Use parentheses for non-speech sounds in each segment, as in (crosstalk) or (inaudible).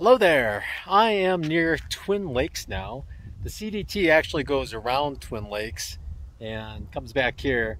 Hello there. I am near Twin Lakes now. The CDT actually goes around Twin Lakes and comes back here.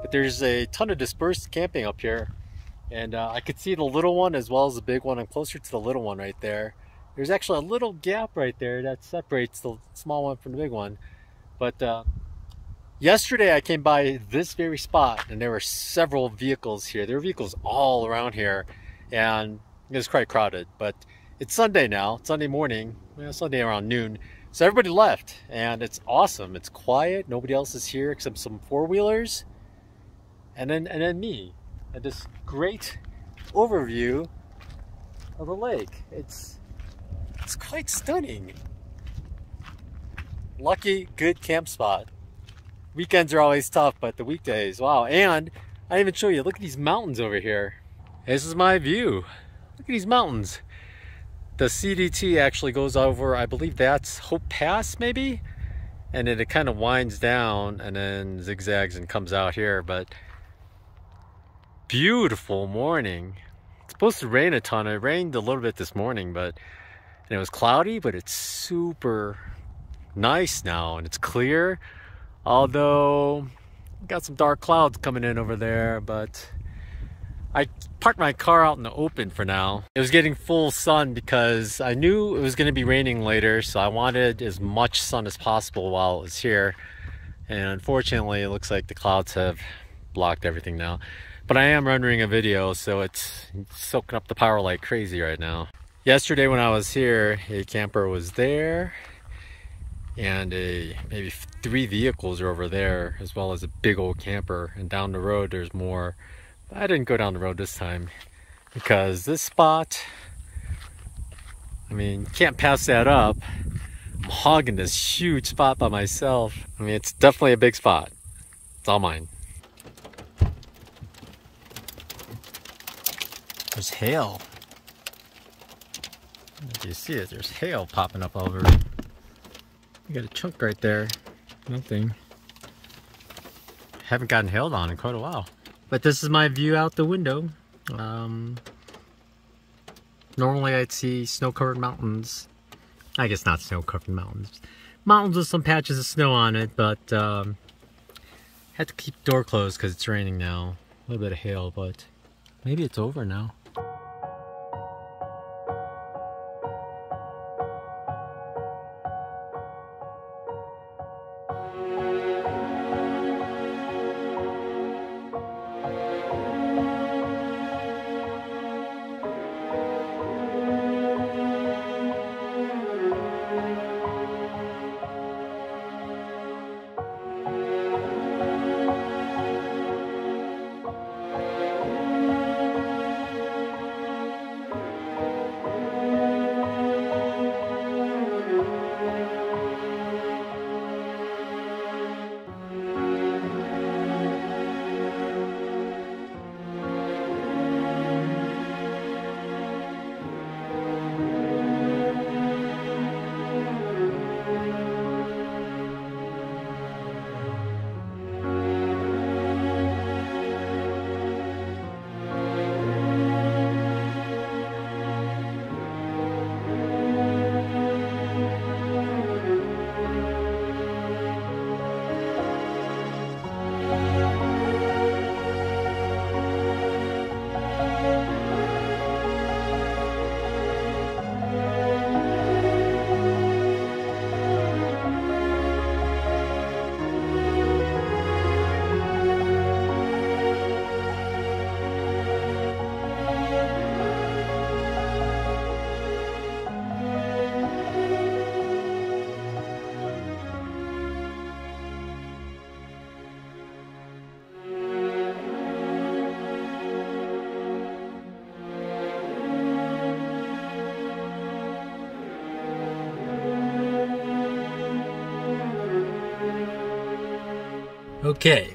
But there's a ton of dispersed camping up here. And uh, I could see the little one as well as the big one. I'm closer to the little one right there. There's actually a little gap right there that separates the small one from the big one. But uh, Yesterday I came by this very spot and there were several vehicles here. There were vehicles all around here and it was quite crowded. But it's Sunday now, it's Sunday morning, well, Sunday around noon. So everybody left and it's awesome. It's quiet, nobody else is here except some four-wheelers and then, and then me. And this great overview of the lake. It's, it's quite stunning. Lucky, good camp spot weekends are always tough, but the weekdays, wow. And I didn't even show you, look at these mountains over here. This is my view. Look at these mountains. The CDT actually goes over, I believe that's Hope Pass maybe? And then it kind of winds down and then zigzags and comes out here, but beautiful morning. It's supposed to rain a ton. It rained a little bit this morning, but and it was cloudy, but it's super nice now and it's clear. Although, got some dark clouds coming in over there, but I parked my car out in the open for now. It was getting full sun because I knew it was going to be raining later, so I wanted as much sun as possible while it was here. And unfortunately, it looks like the clouds have blocked everything now. But I am rendering a video, so it's soaking up the power like crazy right now. Yesterday when I was here, a camper was there and a maybe three vehicles are over there as well as a big old camper. And down the road there's more. I didn't go down the road this time because this spot I mean can't pass that up. I'm hogging this huge spot by myself. I mean it's definitely a big spot. It's all mine. There's hail. You see it? There's hail popping up over you got a chunk right there. Nothing. Haven't gotten hailed on in quite a while. But this is my view out the window. Um, normally I'd see snow-covered mountains. I guess not snow-covered mountains. Mountains with some patches of snow on it, but um, had to keep the door closed because it's raining now. A little bit of hail, but maybe it's over now. Okay.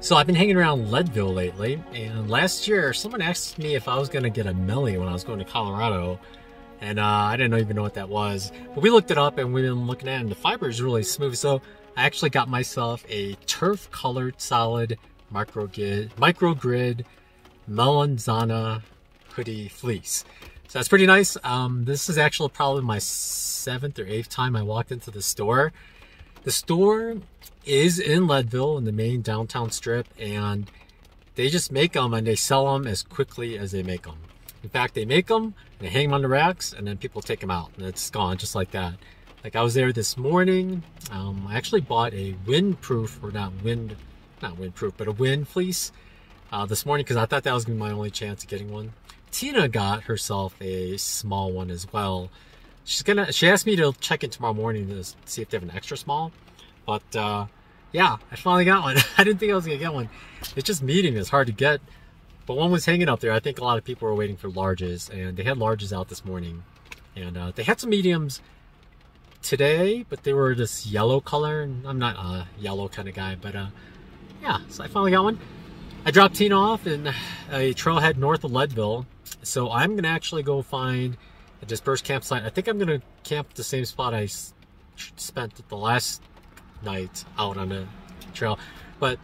So I've been hanging around Leadville lately, and last year someone asked me if I was going to get a Melly when I was going to Colorado, and uh, I didn't even know what that was. But we looked it up and we've been looking at it, and the fiber is really smooth. So I actually got myself a turf colored solid microgrid, microgrid Melanzana hoodie fleece. So that's pretty nice. Um, this is actually probably my seventh or eighth time I walked into the store. The store is in Leadville in the main downtown strip and they just make them and they sell them as quickly as they make them. In fact, they make them, they hang them on the racks, and then people take them out, and it's gone just like that. Like I was there this morning. Um, I actually bought a windproof, or not wind, not windproof, but a wind fleece uh, this morning because I thought that was gonna be my only chance of getting one. Tina got herself a small one as well. She's gonna. She asked me to check in tomorrow morning to see if they have an extra small, but uh, yeah, I finally got one. (laughs) I didn't think I was gonna get one. It's just medium is hard to get but one was hanging up there. I think a lot of people were waiting for larges, and they had larges out this morning. And uh, they had some mediums today, but they were this yellow color. And I'm not a yellow kind of guy, but uh, yeah, so I finally got one. I dropped Tina off in a trailhead north of Leadville. So I'm to actually go find a dispersed campsite. I think I'm to camp the same spot I spent the last night out on the trail. But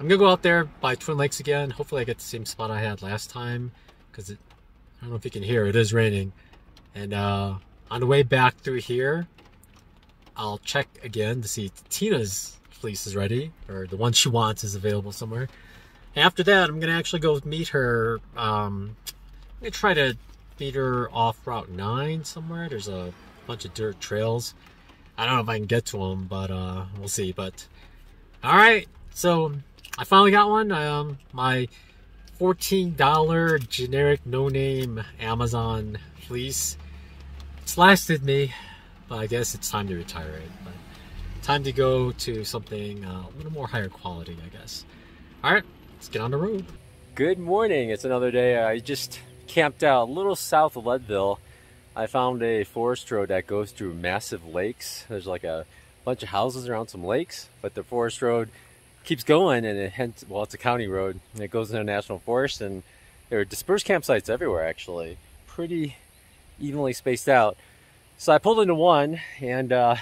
I'm gonna go out there by Twin Lakes again. Hopefully I get the same spot I had last time because I don't know if you can hear, it is raining. And uh, on the way back through here, I'll check again to see Tina's fleece is ready or the one she wants is available somewhere. After that, I'm gonna actually go meet her. Um, I'm gonna try to meet her off Route 9 somewhere. There's a bunch of dirt trails. I don't know if I can get to them, but uh, we'll see. But all right, so I finally got one. Um, my $14 generic no-name Amazon fleece. It's lasted me, but I guess it's time to retire it. But time to go to something uh, a little more higher quality, I guess. All right, let's get on the road. Good morning. It's another day. I just camped out a little south of Leadville. I found a forest road that goes through massive lakes. There's like a bunch of houses around some lakes, but the forest road keeps going and it hence well it's a county road and it goes into a national forest and there are dispersed campsites everywhere actually. Pretty evenly spaced out. So i pulled into one and uh,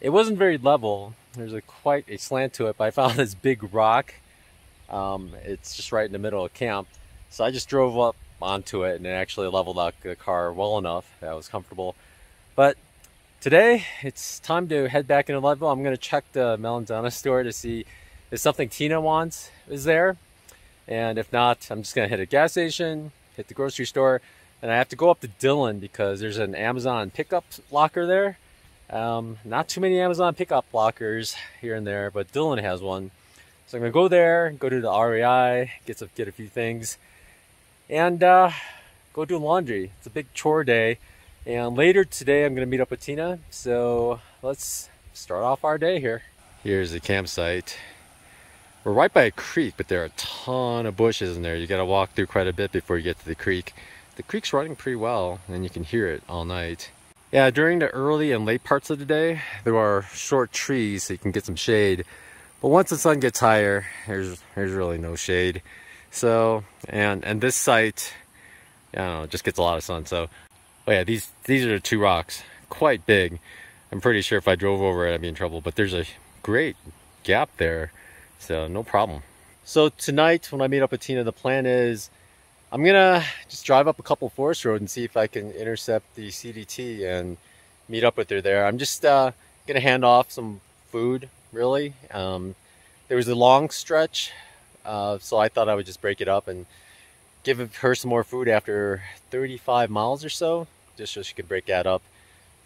it wasn't very level. There's a quite a slant to it but i found (laughs) this big rock. Um, it's just right in the middle of camp. So i just drove up onto it and it actually leveled out the car well enough that was comfortable but Today, it's time to head back into Leadville. I'm going to check the Melanzana store to see if something Tina wants is there. And if not, I'm just going to hit a gas station, hit the grocery store, and I have to go up to Dillon because there's an Amazon pickup locker there. Um, not too many Amazon pickup lockers here and there, but Dillon has one. So I'm going to go there, go to the REI, get, some, get a few things, and uh, go do laundry. It's a big chore day. And later today, I'm to meet up with Tina. So let's start off our day here. Here's the campsite. We're right by a creek, but there are a ton of bushes in there. You got to walk through quite a bit before you get to the creek. The creek's running pretty well, and you can hear it all night. Yeah, during the early and late parts of the day, there are short trees so you can get some shade. But once the sun gets higher, there's there's really no shade. So, and and this site, I don't know, just gets a lot of sun. So Oh yeah, these these are two rocks, quite big. I'm pretty sure if I drove over it, I'd be in trouble. But there's a great gap there, so no problem. So tonight, when I meet up with Tina, the plan is I'm gonna just drive up a couple forest road and see if I can intercept the CDT and meet up with her there. I'm just uh, gonna hand off some food, really. Um, there was a long stretch, uh, so I thought I would just break it up and give her some more food after 35 miles or so, just so she could break that up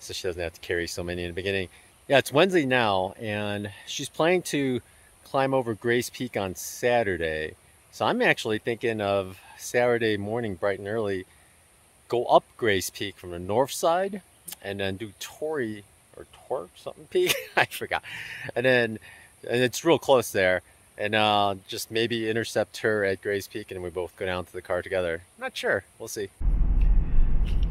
so she doesn't have to carry so many in the beginning. Yeah, it's Wednesday now, and she's planning to climb over Grays Peak on Saturday. So I'm actually thinking of Saturday morning, bright and early, go up Grays Peak from the north side, and then do Torrey or Tor something Peak, (laughs) I forgot, and then and it's real close there and uh, just maybe intercept her at Gray's Peak and we both go down to the car together. not sure. We'll see.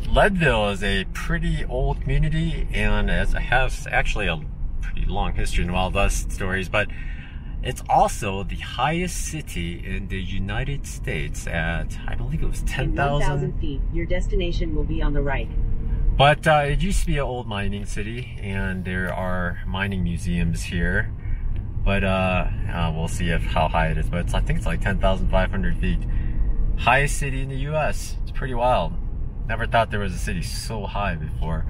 Leadville is a pretty old community and it has actually a pretty long history in Wild West stories, but it's also the highest city in the United States at, I believe it was 10,000 feet. Your destination will be on the right. But uh, it used to be an old mining city and there are mining museums here but uh, uh, we'll see if how high it is. But I think it's like 10,500 feet. highest city in the US. It's pretty wild. Never thought there was a city so high before.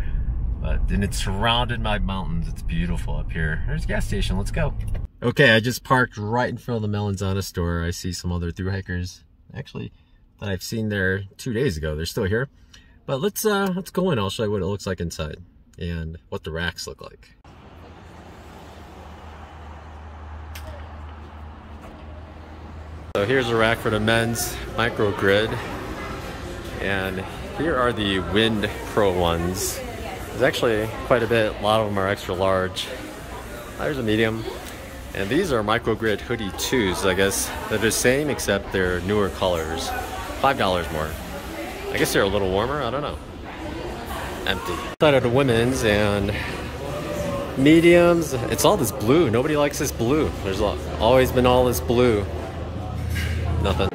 But and it's surrounded by mountains. It's beautiful up here. There's a gas station. Let's go. Okay, I just parked right in front of the Melanzana store. I see some other through hikers actually that I've seen there two days ago. They're still here. But let's uh let's go in. I'll show you what it looks like inside and what the racks look like. So here's a rack for the men's microgrid. And here are the Wind Pro ones. There's actually quite a bit. A lot of them are extra large. There's a medium. And these are microgrid hoodie 2s, I guess. They're the same except they're newer colors. $5 more. I guess they're a little warmer, I don't know. Empty. Side of the women's and mediums. It's all this blue. Nobody likes this blue. There's always been all this blue. Nothing.